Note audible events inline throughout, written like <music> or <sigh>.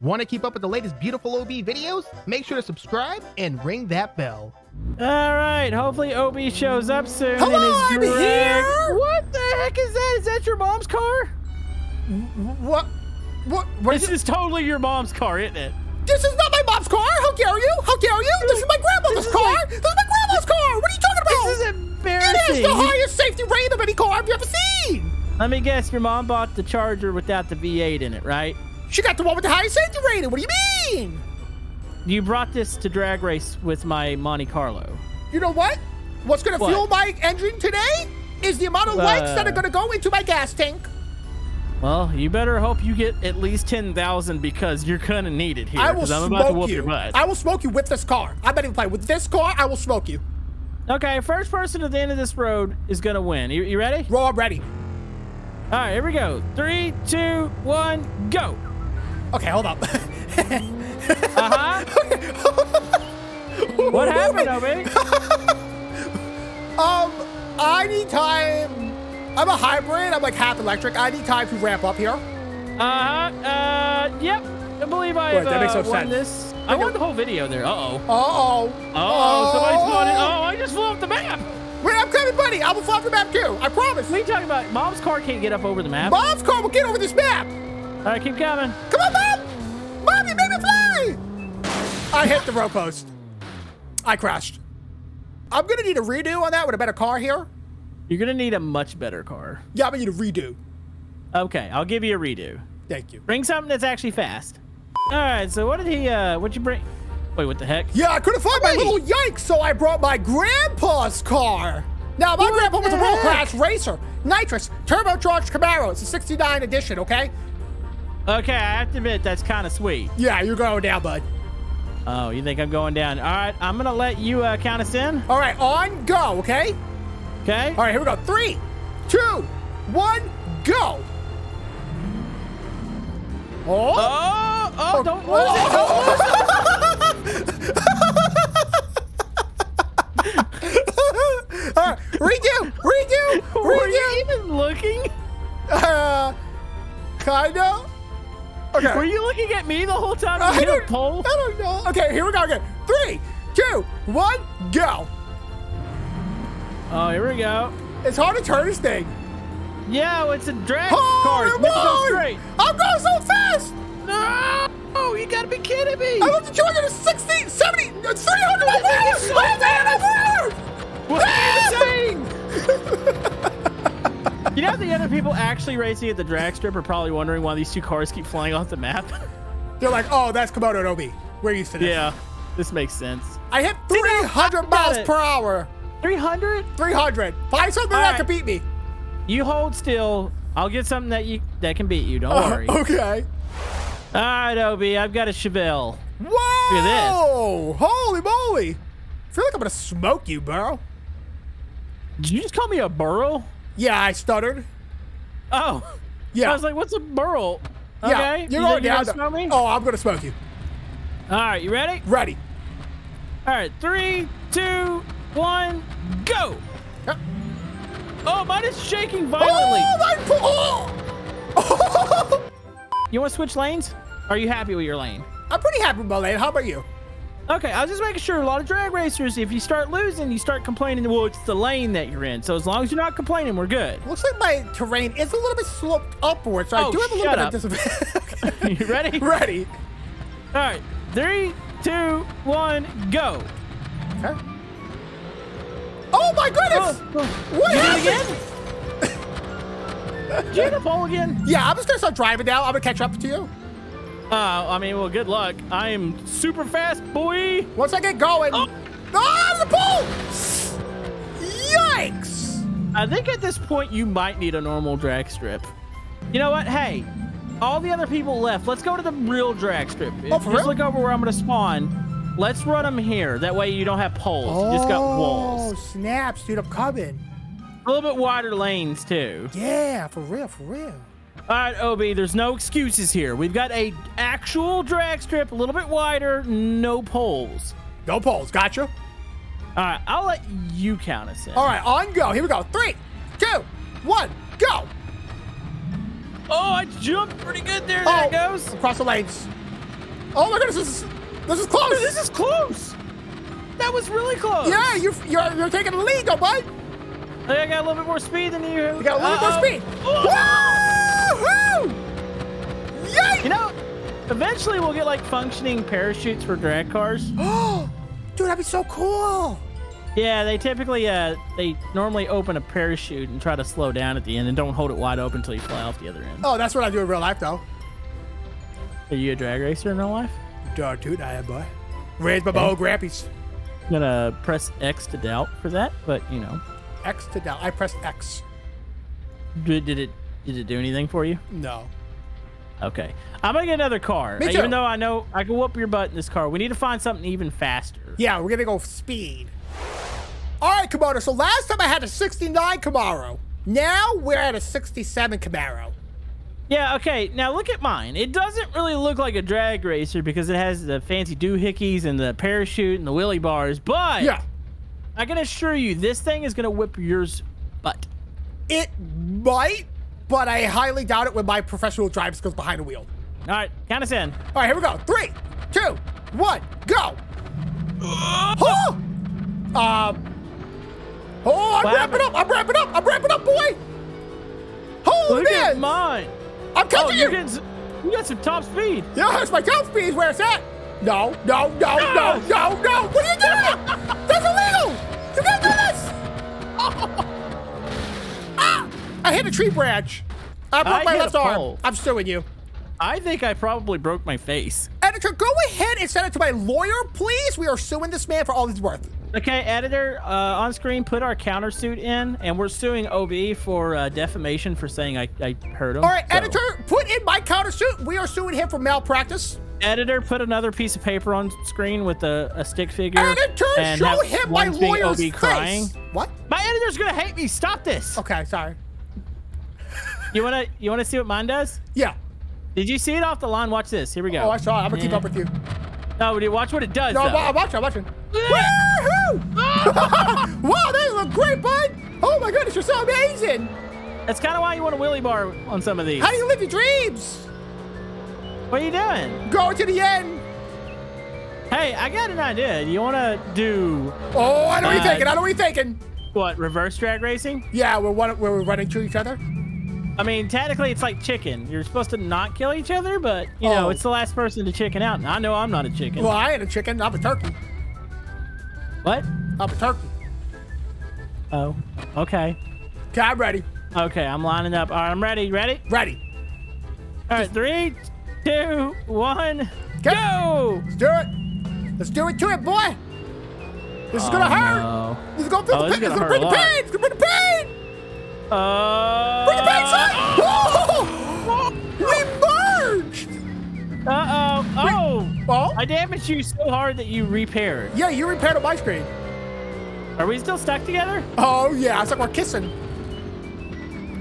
Want to keep up with the latest beautiful OB videos? Make sure to subscribe and ring that bell. All right, hopefully OB shows up soon. Hello, I'm here. What the heck is that? Is that your mom's car? What? What? What is This it? is totally your mom's car, isn't it? This is not my mom's car. How dare you? How dare you? This is my grandmother's is car. like- This is my grandma's car. What are you talking about? This is embarrassing. is the highest safety rating of any car I've ever seen. Let me guess, your mom bought the Charger without the V8 in it, right? She got the one with the highest safety rating. What do you mean? You brought this to drag race with my Monte Carlo. You know what? What's going to fuel my engine today is the amount of likes that Uh. are going to go into my gas tank. Well, you better hope you get at least 10,000 because you're gonna need it here. I will smoke about to whoop you. your butt. I will smoke you with this car. I'm not even playing. With this car, I will smoke you. Okay, first person at the end of this road is gonna win. You, you ready? Roll, I'm ready. All right, here we go. Three, two, one, go. Okay, hold up. <laughs> Uh huh. <laughs> what happened, Obi? <laughs> Um, I need time. I'm a hybrid. I'm like half electric. I need time to ramp up here. Uh huh. Uh, yep. I believe I Wait, that makes uh, no won sense. this. I won the whole video there. Uh oh. Uh oh. Oh, somebody's floating. Oh, I just flew off the map. Wait, I'm coming, buddy. I will fly off the map too. I promise. What are you talking about? Mom's car can't get up over the map. Mom's car will get over this map. All right, keep coming. Come on, Mom. Mom, you made me fly. I hit the road post. I crashed. I'm gonna need a redo on that with a better car here. You're gonna need a much better car. Yeah, I'm gonna need a redo. Okay, I'll give you a redo. Thank you. Bring something that's actually fast. All right, so what did he, uh, what'd you bring? Wait, what the heck? Yeah, I couldn't find my little yikes, so I brought my grandpa's car. Now, my What grandpa was a world-class racer, nitrous, turbocharged Camaro. It's a 69 edition, okay? Okay, I have to admit, that's kind of sweet. Yeah, you're going down, bud. Oh, you think I'm going down? All right, I'm gonna let you uh, count us in. All right, on go, okay? Okay. All right, here we go. Three, two, one, go. Oh, Oh, oh, oh. don't lose it. don't lose it. Pole? I don't know. Okay, here we go again. Three, two, one, go. Oh, here we go. It's hard to turn this thing. Yeah, it's a drag Holy car. To go straight. I'm going so fast. No! Oh, you gotta be kidding me! I'm up to 260, 70, uh, 300 miles an hour. so Miles an hour. What are ah! you saying? <laughs> you know, the other people actually racing at the drag strip are probably wondering why these two cars keep flying off the map. <laughs> They're like, oh, that's Camodo and Obi. We're used to this. yeah, this makes sense. I hit 300 I miles it. per hour. 300? 300. Find something All that right. can beat me. You hold still. I'll get something that you that can beat you. Don't Uh, worry. okay. All right, Obi, I've got a Chevelle. Whoa! Holy moly! I feel like I'm gonna smoke you, bro. Did you just call me a burro? Yeah, I stuttered. Oh, Yeah. I was like, what's a burro? Okay, Yeah, you you're going think you're down. gonna? Oh, I'm gonna smoke you. All right, you ready? Ready. All right, three, two, one, go. Yep. Oh, mine is shaking violently. Oh my! Oh! <laughs> You want to switch lanes? Are you happy with your lane? I'm pretty happy with my lane. How about you? Okay, I was just making sure. A lot of drag racers, if you start losing, you start complaining. Well, it's the lane that you're in. So as long as you're not complaining, we're good. Looks like my terrain is a little bit sloped upward, so I Oh, do have a little bit up. of disadvantage. <laughs> <laughs> you ready? <laughs> Ready. All right, three, two, one, go. Okay. Oh my goodness! Oh, oh. What you happened? did it again? Did you hit a pole again? Yeah, I'm just gonna start driving now. I'm gonna catch up to you. Uh, I mean, well, good luck. I am super fast, boy. Once I get going. Oh. Ah, the pole! Yikes! I think at this point you might need a normal drag strip. You know what? Hey, all the other people left. Let's go to the real drag strip. Oh, for Just real? look over where I'm going to spawn. Let's run them here. That way you don't have poles. You just got walls. Oh, snaps, dude. I'm coming. A little bit wider lanes too. Yeah, for real, for real. All right, Obi. There's no excuses here. We've got a actual drag strip, a little bit wider, no poles. No poles. Gotcha. All right, I'll let you count us in. All right, on go. Here we go. Three, two, one, go. Oh, I jumped pretty good there. There oh, it goes. Across the lanes. Oh my goodness, this is, this is close. This is close. That was really close. yeah, you, you're, you're taking the lead, though, bud. I I got a little bit more speed than you. You got a little Uh-oh. more speed. Oh! Woohoo! Eventually we'll get like functioning parachutes for drag cars. Oh, <gasps> dude, that'd be so cool. Yeah, they typically uh they normally open a parachute and try to slow down at the end and don't hold it wide open until you fly off the other end. Oh, that's what I do in real life, though. Are you a drag racer in real life? Duh, dude, I am, boy. Raise my bow, Grampies. I'm gonna press X to doubt for that, but you know, X to down. I pressed X. did, did it did it do anything for you? No. Okay, I'm gonna get another car. Me too. Even though I know I can whoop your butt in this car, we need to find something even faster. Yeah, we're gonna go speed. All right, Camaro. So last time I had a 69 Camaro. Now we're at a 67 Camaro. Yeah, okay. Now look at mine. It doesn't really look like a drag racer because it has the fancy doohickeys and the parachute and the wheelie bars, but Yeah. I can assure you this thing is gonna whip yours butt. It might, but I highly doubt it with my professional driving skills behind the wheel. All right, count us in. All right, here we go. Three, two, one, go. Oh! Um. Oh, I'm What wrapping happened? up. I'm wrapping up. I'm wrapping up, boy. Oh, Look at mine. I'm Oh, catching you're you. getting, you got some top speed. Yeah, that's my top speed. Where it's at? No, no, no, no, no, no. What are you doing? <laughs> I hit a tree branch. I broke I my left arm. I'm suing you. I think I probably broke my face. Editor, go ahead and send it to my lawyer, please. We are suing this man for all he's worth. Okay, editor, uh, on screen, put our countersuit in, and we're suing OB for uh, defamation for saying I, I hurt him. All right, So, editor, put in my countersuit. We are suing him for malpractice. Editor, put another piece of paper on screen with a, a stick figure. Editor, and show him my lawyer's OB face. crying. What? My editor's gonna hate me. Stop this. Okay, sorry. You wanna you wanna see what mine does? Yeah. Did you see it off the line? Watch this. Here we go. Oh, I saw it. I'm gonna keep up with you. No, but watch what it does. No, I'm, though. I'm watching. I'm watching. <laughs> Woohoo! <laughs> wow, they look great, bud. Oh my goodness, you're so amazing. That's kind of why you want a wheelie bar on some of these. How do you live your dreams? What are you doing? Going to the end. Hey, I got an idea. Do you want to do Oh, I know what you're Uh, thinking. I know what you're thinking. what? Reverse drag racing? Yeah, we're, one, we're running to each other. I mean, technically, it's like chicken. You're supposed to not kill each other, but you know, Oh. it's the last person to chicken out. And I know I'm not a chicken. Well, I ain't a chicken. I'm a turkey. What? I'm a turkey. Oh, okay. Okay, I'm ready. Okay, I'm lining up. All right, I'm ready. Ready? Ready. All right, three, two, one, go! Let's do it. Let's do it to it, boy. This is Oh, gonna hurt. no. This is gonna feel Oh, the this is gonna bring the hurt a lot. pain. It's gonna bring the pain. Uh, Bring the pain, I damaged you so hard that you repaired. yeah, you repaired on my screen. Are we still stuck together? Oh yeah, it's like we're kissing.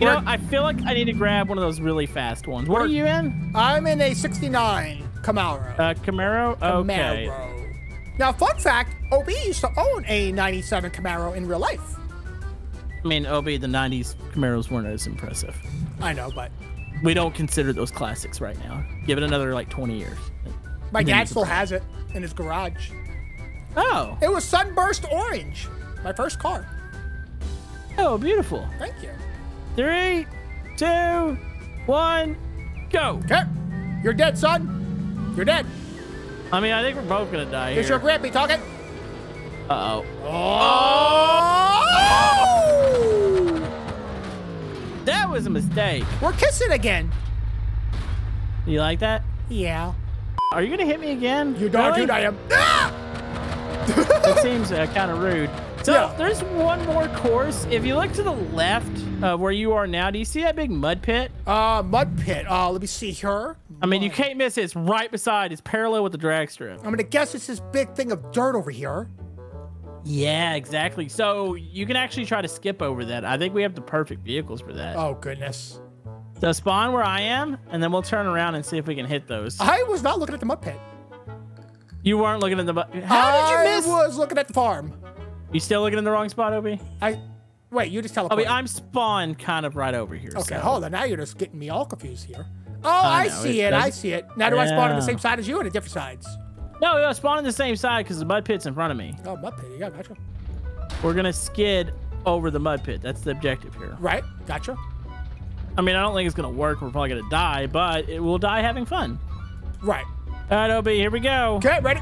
You know, We're- I feel like I need to grab one of those really fast ones. What are you in? I'm in a 69 Camaro. Uh, Camaro? Okay. Camaro. Now, fun fact: OB used to own a 97 Camaro in real life. I mean, OB, the 90s Camaros weren't as impressive. I know, but We don't consider those classics right now. Give it another like 20 years. My dad still has it in his garage. Oh. It was sunburst orange. My first car. Oh, beautiful. Thank you. Three, two, one, go. Okay, you're dead, son. You're dead. I mean, I think we're both gonna die Here's your here. grampy talking. Uh oh. Oh! That was a mistake. We're kissing again. You like that? Yeah. Are you gonna hit me again? You darn Really? dude, I am. Ah! <laughs> It seems uh, kind of rude. So Yeah. there's one more course. If you look to the left of where you are now, do you see that big mud pit? Uh, mud pit. Uh, let me see here. I mean, you can't miss it. It's right beside. It's parallel with the drag strip. I'm gonna guess it's this big thing of dirt over here. Yeah, exactly. So you can actually try to skip over that. I think we have the perfect vehicles for that. Oh goodness. So spawn where I am, and then we'll turn around and see if we can hit those. I was not looking at the mud pit. You weren't looking at the. mud. How did you miss? I was looking at the farm. You still looking in the wrong spot, Obi? I wait. You just I teleported. mean, I'm spawned kind of right over here. okay, so- hold on. Now you're just getting me all confused here. Oh, I, know, see it it. I see it. Now do I spawn on the same side as you or the different sides? No, no, spawn on the same side because the mud pit's in front of me. Oh, mud pit. Yeah, gotcha. We're gonna skid over the mud pit. That's the objective here. Right, gotcha. I mean, I don't think it's gonna work. We're probably gonna die, but it will die having fun. Right. All right, Ob, here we go Okay, ready?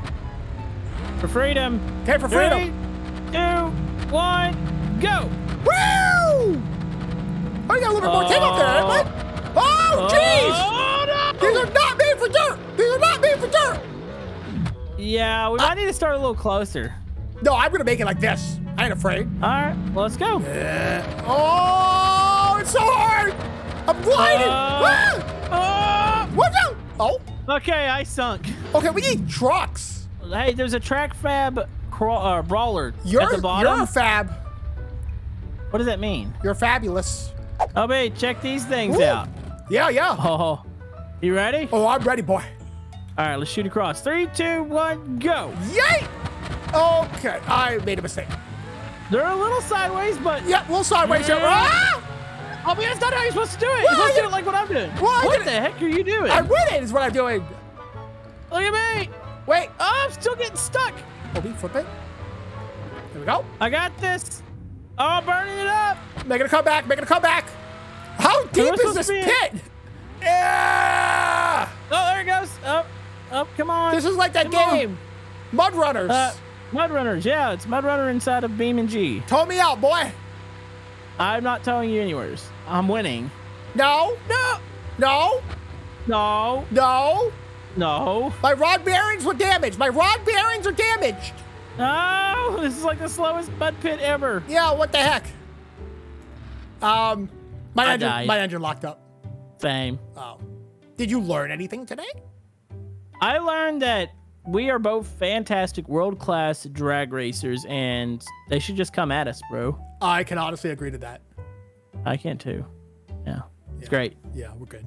for freedom. Okay, for Three, freedom. two, one, go! Woo! Oh, you got a little bit more tape up there, bud? Oh, jeez! Oh, no! These are not made for dirt! These are not made for dirt! Yeah, we might need to start a little closer. No, I'm gonna make it like this. I ain't afraid. All right, let's go. Oh, it's so hard! I'm gliding! Uh, ah! oh! Watch out! Oh, Okay, I sunk. okay, we need trucks. Hey, there's a track fab crawl, uh, brawler You're, at the bottom. you're fab. What does that mean? You're fabulous. Oh, Ob, check these things Ooh. out. Yeah, yeah. Oh, you ready? Oh, I'm ready, boy. All right, let's shoot across. Three, two, one, go. Yay! Okay, I made a mistake. They're a little sideways, but Yeah, we'll sideways. Yeah. Ah! Oh, man, that's not how you're supposed to do it. Well, You're supposed to do it like what I'm doing. Well, what the heck are you doing? I'm winning is what I'm doing. Look at me. Wait. Oh, I'm still getting stuck. Obi, flip it. There we go. I got this. Oh, burning it up. Making a comeback, making a comeback. How deep is this to be in- pit? Yeah! Oh, there it goes. Up, up. Come on. This is like that Come on. game. Mud Runners. Uh, Mud Runners. Yeah, it's Mud Runner inside of BeamNG. Tow me out, boy. I'm not telling you anywheres. I'm winning. No, No. no, No. no. No. My rod bearings were damaged. My rod bearings are damaged. No. This is like the slowest mud pit ever. Yeah, what the heck? Um, my I engine, died. my engine locked up. Same. Oh. Did you learn anything today? I learned that we are both fantastic world class drag racers and they should just come at us, bro. I can honestly agree to that. I can too. Yeah. It's Yeah. great. Yeah, we're good.